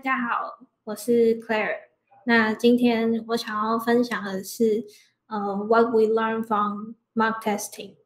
大家好，我是 Claire。那今天我想要分享的是，呃，What we learn from mock testing。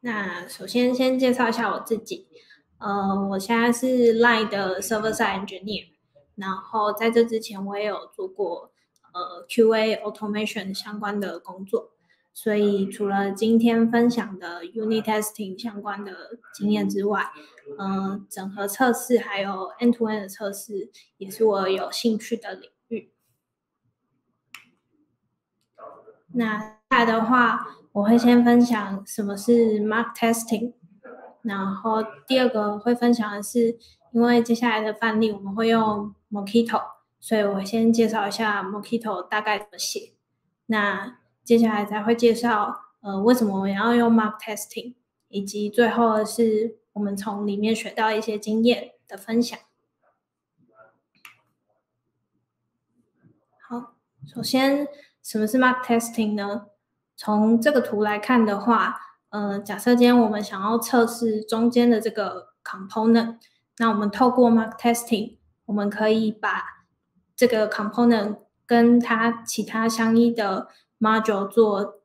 那首先先介绍一下我自己，呃，我现在是 Line 的 Server Side Engineer，然后在这之前我也有做过呃 QA Automation 相关的工作。所以除了今天分享的 unit testing 相关的经验之外，嗯，整合测试还有 end-to-end 的测试也是我有兴趣的领域。那接下来的话，我会先分享什么是 mock testing，然后第二个会分享的是，因为接下来的范例我们会用 Mockito，所以我先介绍一下 Mockito 大概怎么写。那接下来才会介绍，呃，为什么我们要用 mock testing，以及最后是我们从里面学到一些经验的分享。好，首先什么是 mock testing 呢？从这个图来看的话，呃，假设今天我们想要测试中间的这个 component，那我们透过 mock testing，我们可以把这个 component 跟它其他相依的 module 做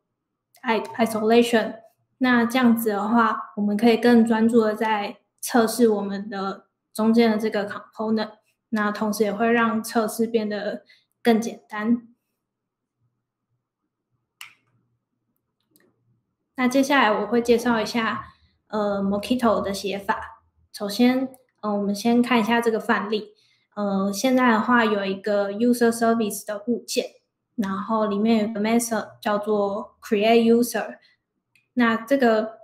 isolation，那这样子的话，我们可以更专注的在测试我们的中间的这个 component，那同时也会让测试变得更简单。那接下来我会介绍一下呃 Mockito 的写法。首先，呃，我们先看一下这个范例。呃，现在的话有一个 user service 的物件。然后里面有个 method 叫做 create user，那这个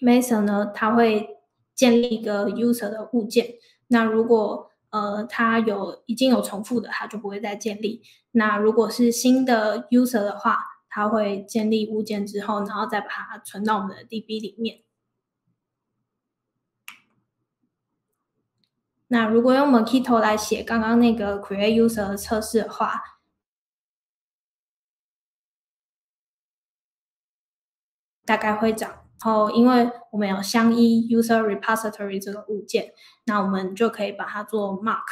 method 呢，它会建立一个 user 的物件。那如果呃它有已经有重复的，它就不会再建立。那如果是新的 user 的话，它会建立物件之后，然后再把它存到我们的 DB 里面。那如果用 Mockito 来写刚刚那个 create user 的测试的话，大概会长，然后因为我们有相依 user repository 这个物件，那我们就可以把它做 mark。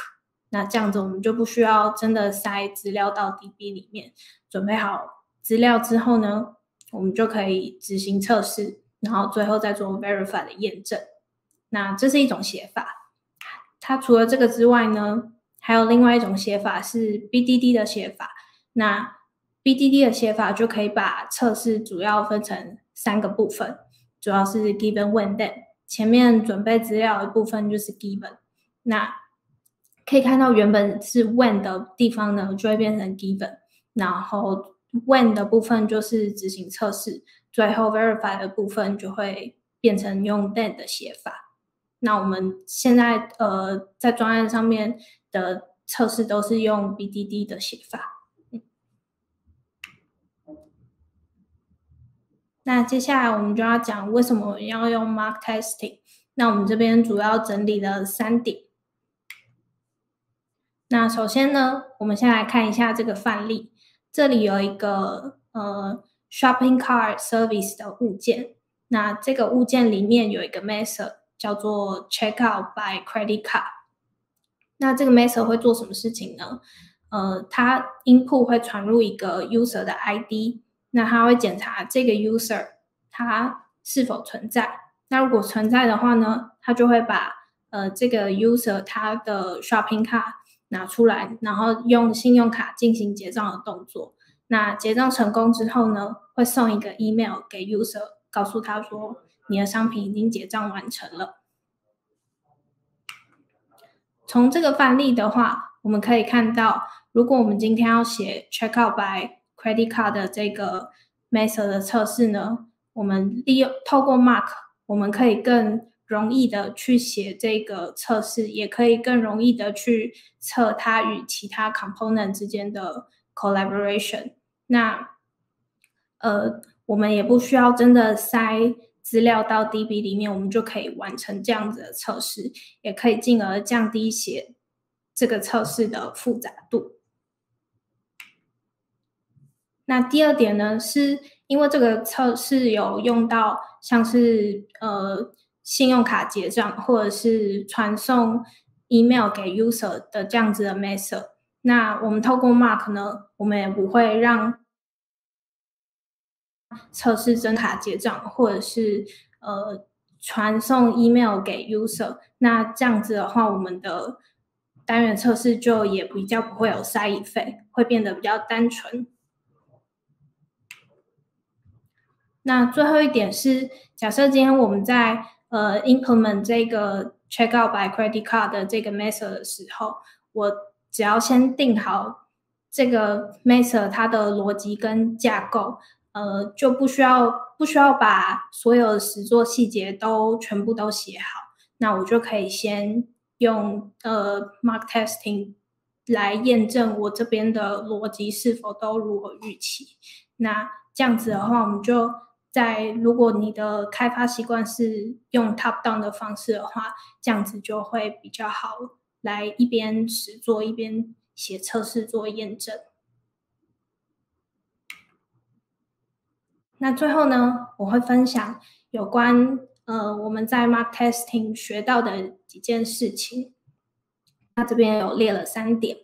那这样子我们就不需要真的塞资料到 DB 里面。准备好资料之后呢，我们就可以执行测试，然后最后再做 verify 的验证。那这是一种写法。它除了这个之外呢，还有另外一种写法是 BDD 的写法。那 BDD 的写法就可以把测试主要分成。三个部分，主要是 given when then，前面准备资料的部分就是 given，那可以看到原本是 when 的地方呢，就会变成 given，然后 when 的部分就是执行测试，最后 verify 的部分就会变成用 then 的写法。那我们现在呃在专案上面的测试都是用 BDD 的写法。那接下来我们就要讲为什么要用 mock testing。那我们这边主要整理了三点。那首先呢，我们先来看一下这个范例。这里有一个呃 shopping cart service 的物件。那这个物件里面有一个 method 叫做 checkout by credit card。那这个 method 会做什么事情呢？呃，它 input 会传入一个 user 的 ID。那他会检查这个 user 他是否存在。那如果存在的话呢，他就会把呃这个 user 他的 shopping 卡拿出来，然后用信用卡进行结账的动作。那结账成功之后呢，会送一个 email 给 user，告诉他说你的商品已经结账完成了。从这个范例的话，我们可以看到，如果我们今天要写 checkout by credit card 的这个 method 的测试呢，我们利用透过 mark，我们可以更容易的去写这个测试，也可以更容易的去测它与其他 component 之间的 collaboration。那呃，我们也不需要真的塞资料到 DB 里面，我们就可以完成这样子的测试，也可以进而降低写这个测试的复杂度。那第二点呢，是因为这个测试有用到像是呃信用卡结账，或者是传送 email 给 user 的这样子的 method。那我们透过 Mark 呢，我们也不会让测试真卡结账，或者是呃传送 email 给 user。那这样子的话，我们的单元测试就也比较不会有 side effect，会变得比较单纯。那最后一点是，假设今天我们在呃 implement 这个 check out by credit card 的这个 method 的时候，我只要先定好这个 method 它的逻辑跟架构，呃，就不需要不需要把所有的实作细节都全部都写好，那我就可以先用呃 mark testing 来验证我这边的逻辑是否都如我预期。那这样子的话，我们就。在如果你的开发习惯是用 top down 的方式的话，这样子就会比较好，来一边实做一边写测试做验证。那最后呢，我会分享有关呃我们在 mark testing 学到的几件事情。那这边有列了三点。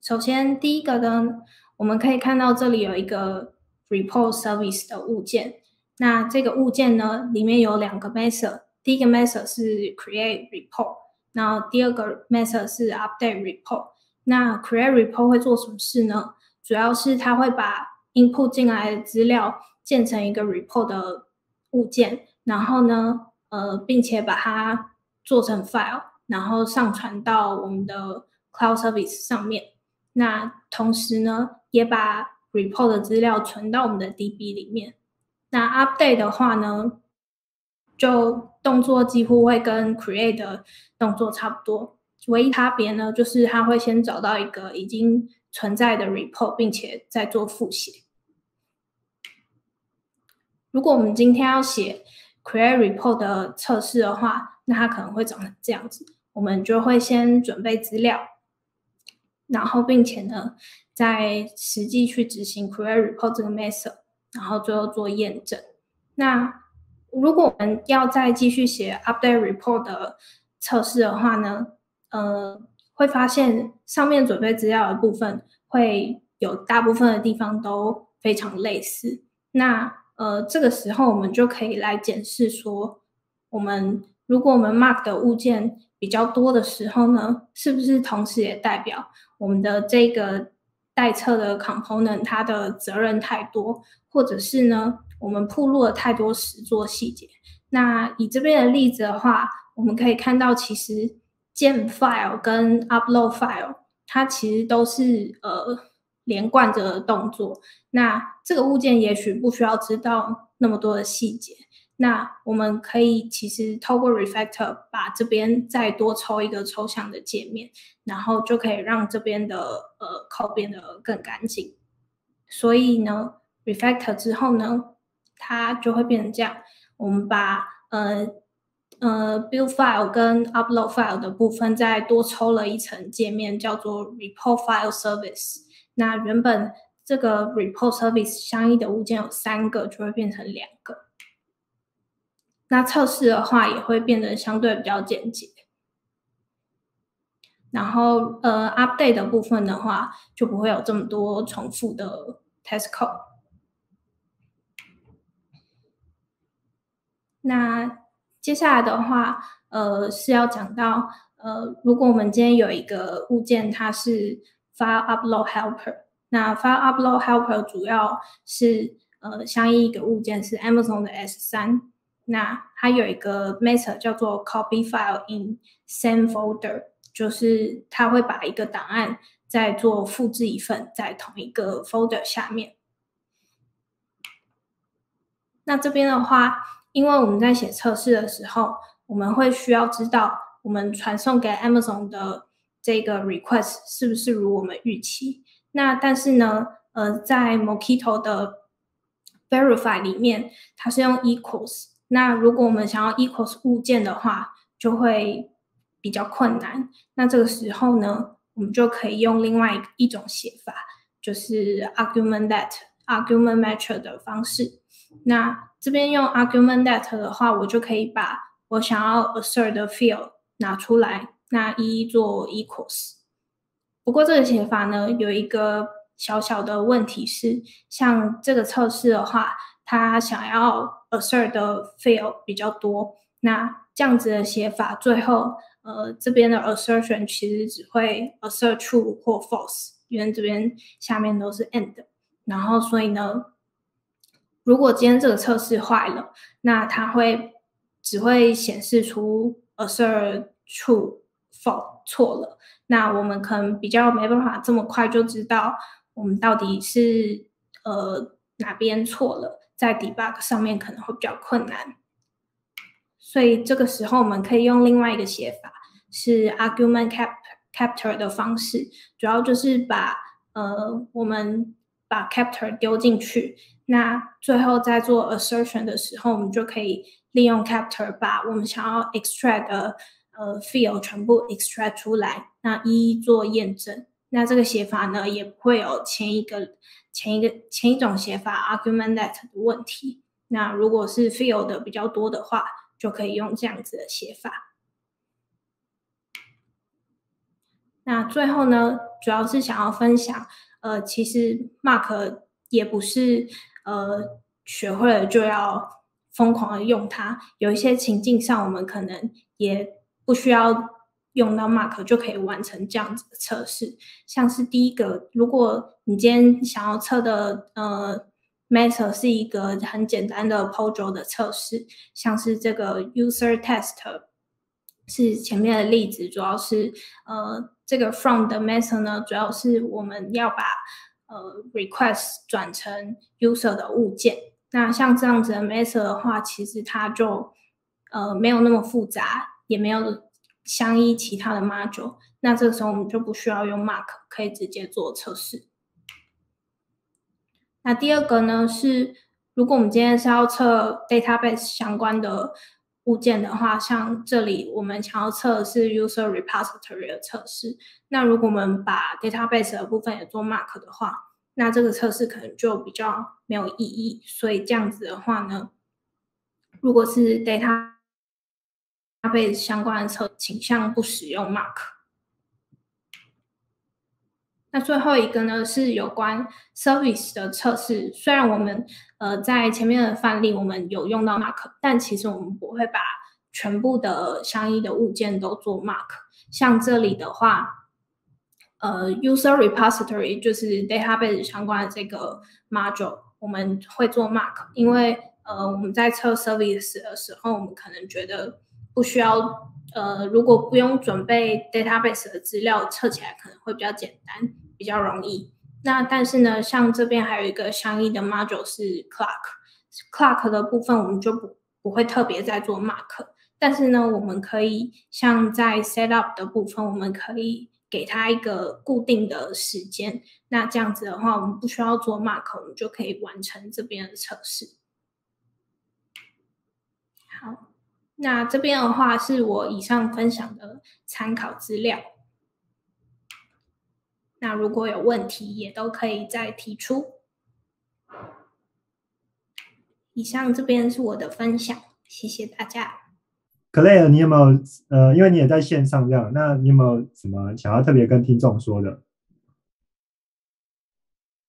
首先第一个呢，我们可以看到这里有一个。Report service 的物件，那这个物件呢，里面有两个 method，第一个 method 是 create report，那第二个 method 是 update report。那 create report 会做什么事呢？主要是它会把 input 进来的资料建成一个 report 的物件，然后呢，呃，并且把它做成 file，然后上传到我们的 cloud service 上面。那同时呢，也把 report 的资料存到我们的 DB 里面。那 update 的话呢，就动作几乎会跟 create 的动作差不多，唯一差别呢，就是它会先找到一个已经存在的 report，并且再做复写。如果我们今天要写 create report 的测试的话，那它可能会长成这样子。我们就会先准备资料，然后并且呢。在实际去执行 create report 这个 method，然后最后做验证。那如果我们要再继续写 update report 的测试的话呢，呃，会发现上面准备资料的部分会有大部分的地方都非常类似。那呃，这个时候我们就可以来检视说，我们如果我们 mark 的物件比较多的时候呢，是不是同时也代表我们的这个待测的 component 它的责任太多，或者是呢，我们铺露了太多实作细节。那以这边的例子的话，我们可以看到，其实建 file 跟 upload file 它其实都是呃连贯着的动作。那这个物件也许不需要知道那么多的细节。那我们可以其实透过 refactor 把这边再多抽一个抽象的界面，然后就可以让这边的呃 code 变得更干净。所以呢，refactor 之后呢，它就会变成这样。我们把呃呃 build file 跟 upload file 的部分再多抽了一层界面，叫做 report file service。那原本这个 report service 相应的物件有三个，就会变成两个。那测试的话也会变得相对比较简洁，然后呃，update 的部分的话就不会有这么多重复的 test code。那接下来的话，呃，是要讲到呃，如果我们今天有一个物件，它是 file upload helper，那 file upload helper 主要是呃，相应一个物件是 Amazon 的 S 三。那它有一个 method 叫做 copy file in same folder，就是它会把一个档案再做复制一份在同一个 folder 下面。那这边的话，因为我们在写测试的时候，我们会需要知道我们传送给 Amazon 的这个 request 是不是如我们预期。那但是呢，呃，在 Mockito 的 verify 里面，它是用 equals。那如果我们想要 equals 物件的话，就会比较困难。那这个时候呢，我们就可以用另外一种写法，就是 argument that argument match 的方式。那这边用 argument that 的话，我就可以把我想要 assert 的 field 拿出来，那一一做 equals。不过这个写法呢，有一个小小的问题是，像这个测试的话，它想要 assert 的 fail 比较多，那这样子的写法，最后呃这边的 assertion 其实只会 assert true 或 false，因为这边下面都是 end，然后所以呢。如果今天这个测试坏了，那它会只会显示出 assert true false 错了。那我们可能比较没办法这么快就知道我们到底是呃哪边错了，在 debug 上面可能会比较困难。所以这个时候我们可以用另外一个写法，是 argument cap capture 的方式，主要就是把呃我们把 capture 丢进去。那最后在做 assertion 的时候，我们就可以利用 capture 把我们想要 extract 的呃 field 全部 extract 出来，那一一做验证。那这个写法呢，也不会有前一个前一个前一种写法 argument that 的问题。那如果是 field 的比较多的话，就可以用这样子的写法。那最后呢，主要是想要分享，呃，其实 mark 也不是。呃，学会了就要疯狂的用它。有一些情境上，我们可能也不需要用到 mark 就可以完成这样子的测试。像是第一个，如果你今天想要测的呃 method 是一个很简单的 p o j o 的测试，像是这个 user test 是前面的例子，主要是呃这个 from 的 method 呢，主要是我们要把呃，request 转成 user 的物件，那像这样子的 method 的话，其实它就呃没有那么复杂，也没有相依其他的 module，那这个时候我们就不需要用 mark，可以直接做测试。那第二个呢是，如果我们今天是要测 database 相关的物件的话，像这里我们想要测的是 user repository 的测试。那如果我们把 database 的部分也做 mark 的话，那这个测试可能就比较没有意义。所以这样子的话呢，如果是 data 相关的测，倾向不使用 mark。那最后一个呢是有关 service 的测试。虽然我们呃在前面的范例我们有用到 mark，但其实我们不会把全部的相应的物件都做 mark。像这里的话。呃，user repository 就是 database 相关的这个 module，我们会做 mark，因为呃我们在测 service 的时候，我们可能觉得不需要，呃如果不用准备 database 的资料，测起来可能会比较简单，比较容易。那但是呢，像这边还有一个相应的 module 是 clock，clock 的部分我们就不不会特别在做 mark，但是呢，我们可以像在 setup 的部分，我们可以。给他一个固定的时间，那这样子的话，我们不需要做 mark，我们就可以完成这边的测试。好，那这边的话是我以上分享的参考资料。那如果有问题，也都可以再提出。以上这边是我的分享，谢谢大家。Clare，你有没有呃，因为你也在线上这样，那你有没有什么想要特别跟听众说的？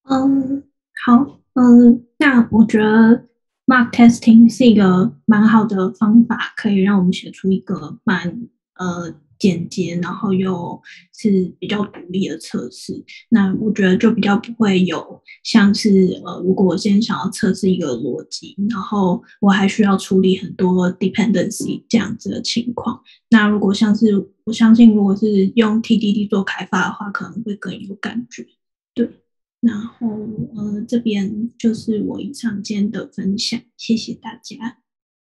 嗯，好，嗯，那我觉得 Mark Testing 是一个蛮好的方法，可以让我们写出一个蛮呃。简洁，然后又是比较独立的测试，那我觉得就比较不会有像是呃，如果我今天想要测试一个逻辑，然后我还需要处理很多 dependency 这样子的情况。那如果像是我相信，如果是用 TDD 做开发的话，可能会更有感觉。对，然后呃，这边就是我以上今天的分享，谢谢大家。